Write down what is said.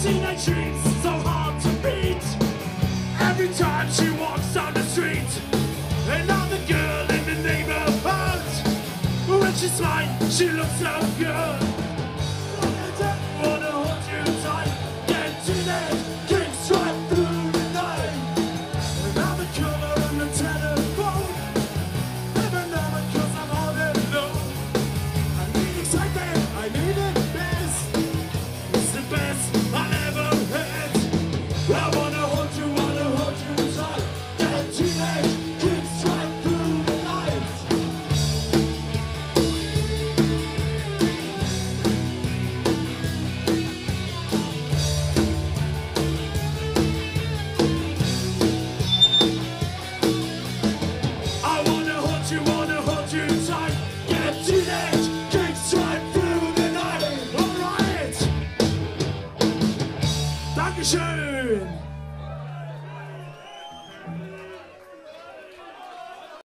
teenage dreams so hard to beat. Every time she walks down the street, another girl in the neighborhood. When she's mine, she looks so good. Dankeschön.